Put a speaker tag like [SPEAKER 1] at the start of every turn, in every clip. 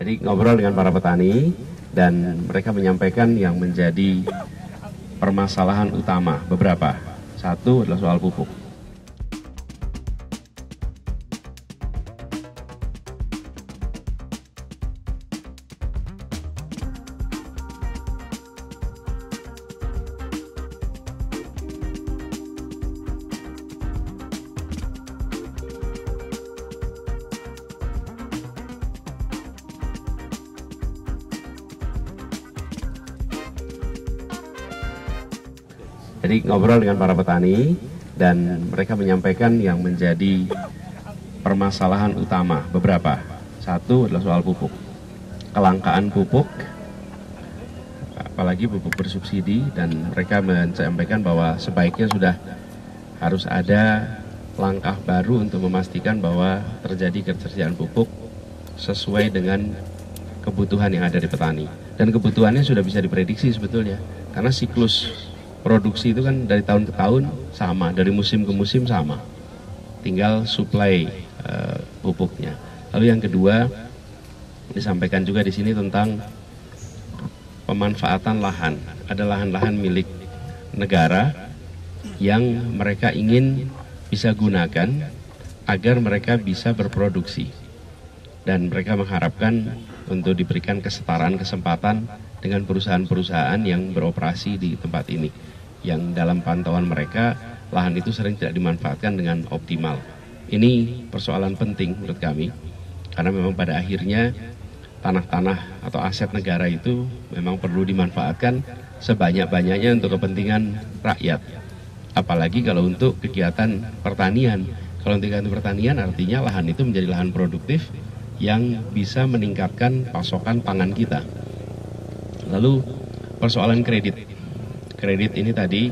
[SPEAKER 1] Jadi ngobrol dengan para petani dan mereka menyampaikan yang menjadi permasalahan utama beberapa. Satu adalah soal pupuk. Jadi ngobrol dengan para petani dan mereka menyampaikan yang menjadi permasalahan utama beberapa. Satu adalah soal pupuk. Kelangkaan pupuk apalagi pupuk bersubsidi dan mereka menyampaikan bahwa sebaiknya sudah harus ada langkah baru untuk memastikan bahwa terjadi ketersediaan pupuk sesuai dengan kebutuhan yang ada di petani. Dan kebutuhannya sudah bisa diprediksi sebetulnya karena siklus produksi itu kan dari tahun ke tahun sama, dari musim ke musim sama. Tinggal suplai uh, pupuknya. Lalu yang kedua disampaikan juga di sini tentang pemanfaatan lahan. Ada lahan-lahan milik negara yang mereka ingin bisa gunakan agar mereka bisa berproduksi. Dan mereka mengharapkan untuk diberikan kesetaraan kesempatan dengan perusahaan-perusahaan yang beroperasi di tempat ini. Yang dalam pantauan mereka, lahan itu sering tidak dimanfaatkan dengan optimal. Ini persoalan penting menurut kami, karena memang pada akhirnya tanah-tanah atau aset negara itu memang perlu dimanfaatkan sebanyak-banyaknya untuk kepentingan rakyat. Apalagi kalau untuk kegiatan pertanian. Kalau untuk kegiatan pertanian artinya lahan itu menjadi lahan produktif yang bisa meningkatkan pasokan pangan kita. Lalu persoalan kredit. Kredit ini tadi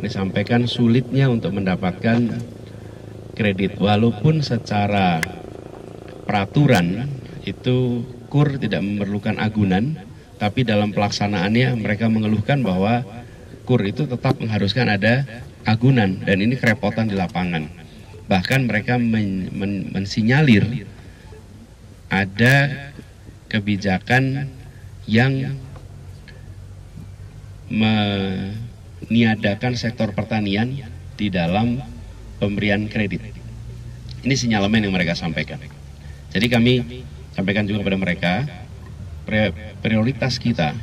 [SPEAKER 1] disampaikan sulitnya untuk mendapatkan kredit walaupun secara peraturan itu kur tidak memerlukan agunan tapi dalam pelaksanaannya mereka mengeluhkan bahwa kur itu tetap mengharuskan ada agunan dan ini kerepotan di lapangan bahkan mereka men, men, mensinyalir ada kebijakan yang meniadakan sektor pertanian di dalam pemberian kredit. Ini sinyalemen yang mereka sampaikan. Jadi kami sampaikan juga kepada mereka, prioritas kita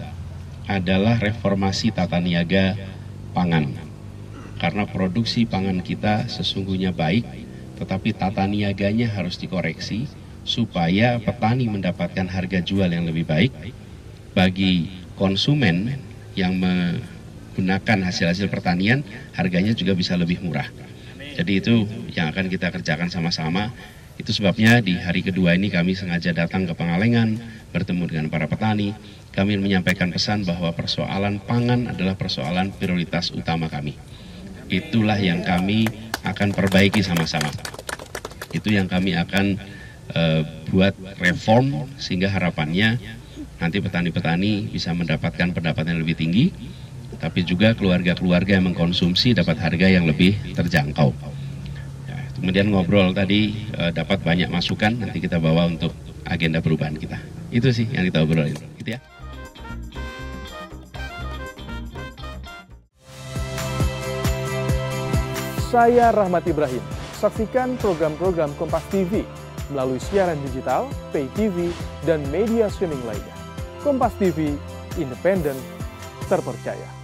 [SPEAKER 1] adalah reformasi tata niaga pangan. Karena produksi pangan kita sesungguhnya baik, tetapi tata niaganya harus dikoreksi supaya petani mendapatkan harga jual yang lebih baik bagi konsumen yang menggunakan hasil-hasil pertanian harganya juga bisa lebih murah. Jadi itu yang akan kita kerjakan sama-sama. Itu sebabnya di hari kedua ini kami sengaja datang ke Pengalengan, bertemu dengan para petani. Kami menyampaikan pesan bahwa persoalan pangan adalah persoalan prioritas utama kami. Itulah yang kami akan perbaiki sama-sama. Itu yang kami akan uh, buat reform sehingga harapannya nanti petani-petani bisa mendapatkan pendapatan yang lebih tinggi, tapi juga keluarga-keluarga yang mengkonsumsi dapat harga yang lebih terjangkau. Ya, kemudian ngobrol tadi uh, dapat banyak masukan, nanti kita bawa untuk agenda perubahan kita. Itu sih yang kita obrolin, gitu ya.
[SPEAKER 2] Saya Rahmat Ibrahim. Saksikan program-program Kompas TV melalui siaran digital, pay TV, dan media streaming lainnya. Kompas TV, independen, terpercaya.